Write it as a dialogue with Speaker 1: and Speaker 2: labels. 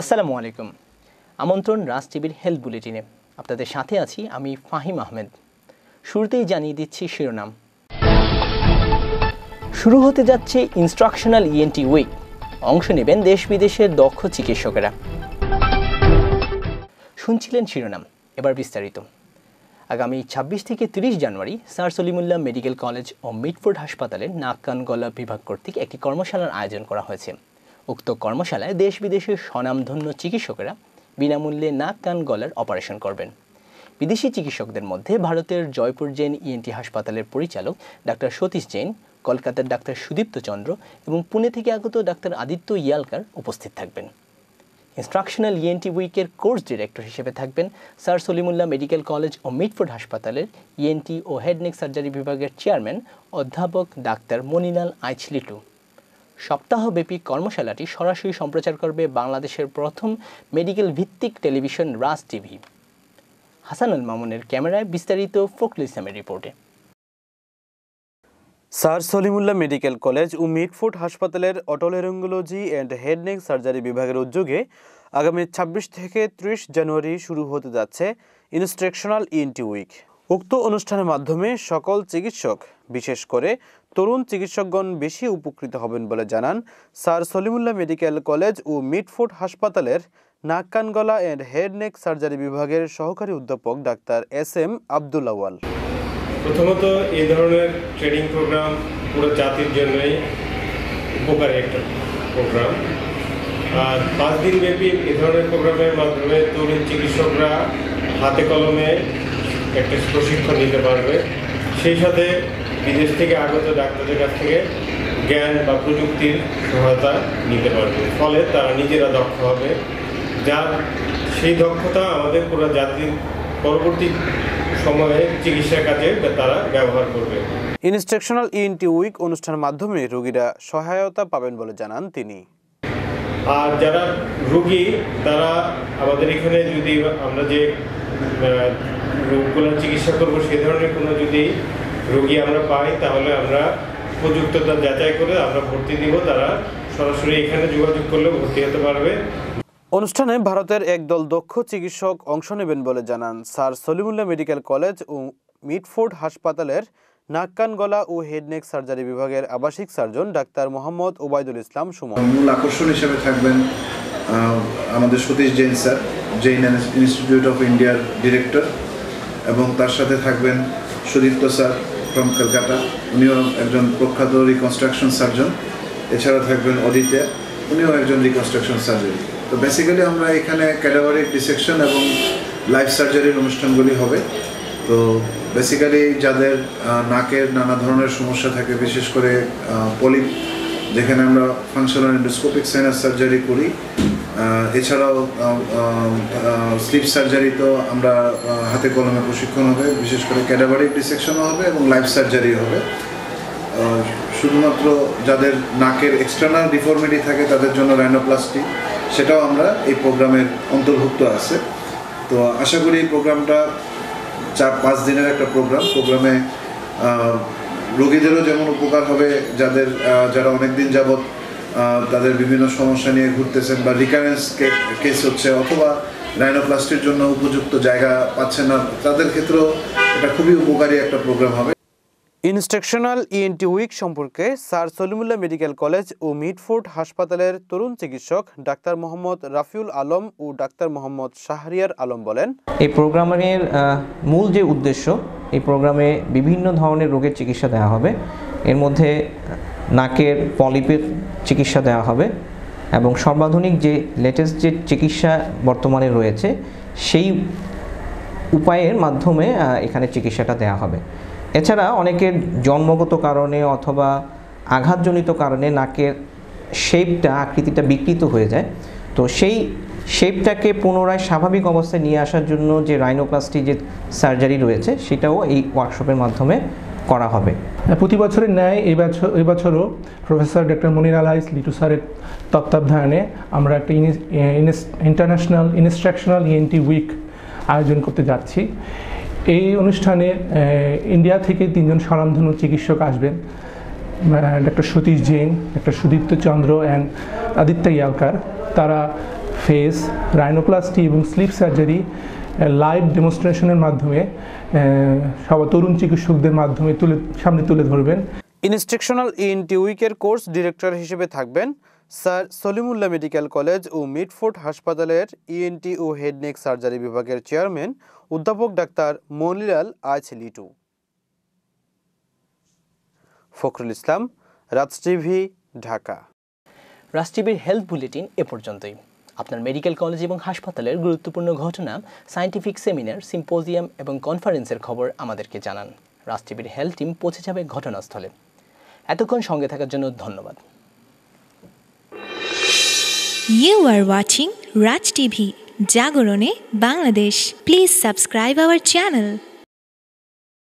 Speaker 1: আসসালামু আলাইকুম। আমন্ত্রণ রাজ টিভির হেলথ বুলেটিনে। আপনাদের সাথে আছি আমি ফাহিম আহমেদ। শুরুতেই জানিয়ে দিচ্ছি শিরোনাম। শুরু হতে যাচ্ছে ইনস্ট্রাকশনাল ইএনটি উইক অংশ নেবেন দেশ বিদেশের দক্ষ চিকিৎসকেরা। শুনছিলেন শিরোনাম। এবার বিস্তারিত। আগামী ছাব্বিশ থেকে তিরিশ জানুয়ারি স্যার সলিমুল্লাহ মেডিকেল কলেজ ও মিটফোর্ড হাসপাতালের নাক, কান, গলা বিভাগ কর্তৃক একটি কর্মশালার আয়োজন করা হয়েছে। উক্ত কর্মশালায় দেশ বিদেশের স্বনামধন্য চিকিৎসকেরা বিনামূল্যে নাক কান গলার অপারেশন করবেন। বিদেশি চিকিৎসকদের মধ্যে ভারতের জয়পুর জেন ইএনটি হাসপাতালের পরিচালক ডাক্তার সতীশ জেন, কলকাতার ডাক্তার সুদীপ্ত চন্দ্র এবং পুনে থেকে আগত ডাক্তার আদিত্য ইয়ালকার উপস্থিত থাকবেন। ইনস্ট্রাকশনাল ইএনটি উইকের কোর্স ডিরেক্টর হিসেবে থাকবেন স্যার সলিমুল্লাহ মেডিকেল কলেজ ও মিটফোর্ড হাসপাতালের ইএনটি ও হেডনেক সার্জারি বিভাগের চেয়ারম্যান অধ্যাপক ডাক্তার মনিলাল আইচলিটু সপ্তাহব্যাপী কর্মশালাটি সরাসরি সম্প্রচার করবে বাংলাদেশের প্রথম মেডিকেল ভিত্তিক টেলিভিশন রাজ টিভি। হাসানুল মামুনের ক্যামেরায় বিস্তারিত ফখরুল ইসলামের রিপোর্টে।
Speaker 2: স্যার সলিমুল্লাহ মেডিকেল কলেজ ও মিটফুট হাসপাতালের অটোলেরঙ্গোলজি অ্যান্ড হেডনেক সার্জারি বিভাগের উদ্যোগে আগামী ছাব্বিশ থেকে ত্রিশ জানুয়ারি শুরু হতে যাচ্ছে ইনস্ট্রাকশনাল ইএনটি উইক। উক্ত অনুষ্ঠানের মাধ্যমে সকল চিকিৎসক, বিশেষ করে তরুণ চিকিৎসকগণ বেশি উপকৃত হবেন বলে জানান স্যার সলিমুল্লাহ মেডিকেল কলেজ ও মিটফুট হাসপাতালের নাক কান গলা অ্যান্ড হেড নেক সার্জারি বিভাগের সহকারী অধ্যাপক ডাক্তার এস এম আবদুল্লাওয়াল
Speaker 3: প্রথমত এই ধরনের ট্রেনিং প্রোগ্রাম পুরো জাতির জন্যই উপকারী একটা প্রোগ্রাম। আর পাঁচ দিন ব্যাপী এ ধরনের প্রোগ্রামের মাধ্যমে তরুণ চিকিৎসকরা হাতে কলমে একটা প্রশিক্ষণ নিতে পারবে। সেই সাথে বিদেশ থেকে আগত ডাক্তারদের কাছ থেকে জ্ঞান বা প্রযুক্তির সহায়তা নিতে পারবে। ফলে তারা নিজেরা দক্ষ হবে। যার সেই দক্ষতা আমাদের পুরো জাতির পরবর্তী সময়ে চিকিৎসা কাজে তারা ব্যবহার করবে।
Speaker 2: ইনস্ট্রাকশনাল ইএনটি উইক অনুষ্ঠানের মাধ্যমে রোগীরা সহায়তা পাবেন বলে জানান তিনি।
Speaker 3: আর যারা রোগী তারা আমাদের এখানে যদি আমরা যে রোগগুলো চিকিৎসা করব সে ধরনের কোনো যদি রোগী আমরা পাই তাহলে আমরা উপযুক্ততা যাচাই করে আমরা ভর্তি দিব। তারা সরাসরি এখানে যোগাযোগ করলে ভর্তি হতে পারবে।
Speaker 2: অনুষ্ঠানে ভারতের একদল দক্ষ চিকিৎসক অংশ নেবেন বলে জানান স্যার সলিমুল্লাহ মেডিকেল কলেজ ও মিটফোর্ড হাসপাতালের নাক কান গলা ও হেডনেক সার্জারি বিভাগের আবাসিক সার্জন ডাক্তার মোহাম্মদ ওবায়দুল ইসলাম সুমন।
Speaker 4: মূল আকর্ষণ হিসেবে থাকবেন আমাদের Satish Jain sir Jain institute of ইন্ডিয়ার ডিরেক্টর। এবং তার সাথে থাকবেন সুদীপ্ত স্যার ফ্রম কলকাতা উনিও একজন প্রখ্যাত রিকনস্ট্রাকশন সার্জন এছাড়া থাকবেন অদিতে। উনিও একজন রিকনস্ট্রাকশন সার্জারি তো বেসিক্যালি আমরা এখানে ক্যাটাগরিক ডিসেকশন এবং লাইফ সার্জারির অনুষ্ঠানগুলি হবে। তো বেসিক্যালি যাদের নাকের নানা ধরনের সমস্যা থাকে, বিশেষ করে পলিপ, যেখানে আমরা ফাংশনাল এন্ডোস্কোপিক সাইনাস সার্জারি করি এছাড়াও স্লিপ সার্জারি তো আমরা হাতে কলমে প্রশিক্ষণ হবে বিশেষ করে ক্যাডাভারিক ডিসেকশনও হবে এবং লাইফ সার্জারি হবে। শুধুমাত্র যাদের নাকের এক্সটার্নাল ডিফর্মিটি থাকে তাদের জন্য রাইনোপ্লাস্টি সেটাও আমরা এই প্রোগ্রামের অন্তর্ভুক্ত আছে। তো আশা করি এই প্রোগ্রামটা চার পাঁচ দিনের একটা প্রোগ্রাম। প্রোগ্রামে রোগীদেরও যেমন উপকার হবে যাদের যারা অনেক দিন আহ, তাদের বিভিন্ন সমস্যা নিয়ে ঘুরতেছেন বা রিকারেন্স কেস হচ্ছে অথবা রাইনোপ্লাস্টির জন্য উপযুক্ত জায়গা পাচ্ছেন না তাদের ক্ষেত্রেও এটা খুবই উপকারী একটা প্রোগ্রাম হবে।
Speaker 2: ইনস্ট্রাকশনাল ইএনটি উইক সম্পর্কে স্যার সলিমুল্লাহ মেডিকেল কলেজ ও মিটফোর্ড হাসপাতালের তরুণ চিকিৎসক ডাক্তার মোহাম্মদ রাফিউল আলম ও ডাক্তার মোহাম্মদ শাহরিয়ার আলম বলেন
Speaker 5: এই প্রোগ্রামের মূল যে উদ্দেশ্য এই প্রোগ্রামে বিভিন্ন ধরনের রোগের চিকিৎসা দেওয়া হবে। এর মধ্যে নাকের পলিপের চিকিৎসা দেওয়া হবে এবং সর্বাধুনিক যে লেটেস্ট যে চিকিৎসা বর্তমানে রয়েছে, সেই উপায়ের মাধ্যমে এখানে চিকিৎসাটা দেওয়া হবে। এছাড়া অনেকের জন্মগত কারণে অথবা আঘাতজনিত কারণে নাকের শেপটা আকৃতিটা বিকৃত হয়ে যায়। তো সেই শেপটাকে পুনরায় স্বাভাবিক অবস্থায় নিয়ে আসার জন্য যে রাইনোপ্লাস্টি যে সার্জারি রয়েছে, সেটাও এই ওয়ার্কশপের মাধ্যমে করা হবে।
Speaker 6: প্রতি বছরের ন্যায় এবছর এবছরও প্রফেসর ডক্টর মনির আলাইস লিটু স্যারের তত্ত্বাবধানে আমরা একটা ইন্টারন্যাশনাল ইনস্ট্রাকশনাল ইএনটি উইক আয়োজন করতে যাচ্ছি। এই অনুষ্ঠানে ইন্ডিয়া থেকে তিনজন স্বনামধন্য চিকিৎসক আসবেন। Doctor Satish Jain, doctor Sudipta Chandra and Aditya Yalkar. তারা ফেস রাইনোপ্লাস্টি এবং স্লিপ সার্জারি লাইভ ডেমনস্ট্রেশনের মাধ্যমে সব তরুণ চিকিৎসকদের মাধ্যমে তুলে সামনে তুলে ধরবেন।
Speaker 2: ইনস্ট্রাকশনাল ইএনটি উইকের কোর্স ডিরেক্টর হিসেবে থাকবেন স্যার সলিমুল্লাহ মেডিকেল কলেজ ও মিডফোর্ড হাসপাতালের ইএনটি ও হেড নেক সার্জারি বিভাগের চেয়ারম্যান অধ্যাপক ডাক্তার মনিলাল আইচ লিটু। ফখরুল ইসলাম রাজ টিভি ঢাকা।
Speaker 1: রাজ টিভির হেলথ বুলেটিন এ পর্যন্তই। আপনার মেডিকেল কলেজ এবং হাসপাতালের গুরুত্বপূর্ণ ঘটনা সায়েন্টিফিক সেমিনার সিম্পোজিয়াম এবং কনফারেন্সের খবর আমাদেরকে জানান রাজ টিভির হেলথ টিম পৌঁছে যাবে ঘটনাস্থলে এতক্ষণ সঙ্গে থাকার জন্য ধন্যবাদ
Speaker 7: You are watching Raj TV, Jagorone, Bangladesh. Please subscribe our channel.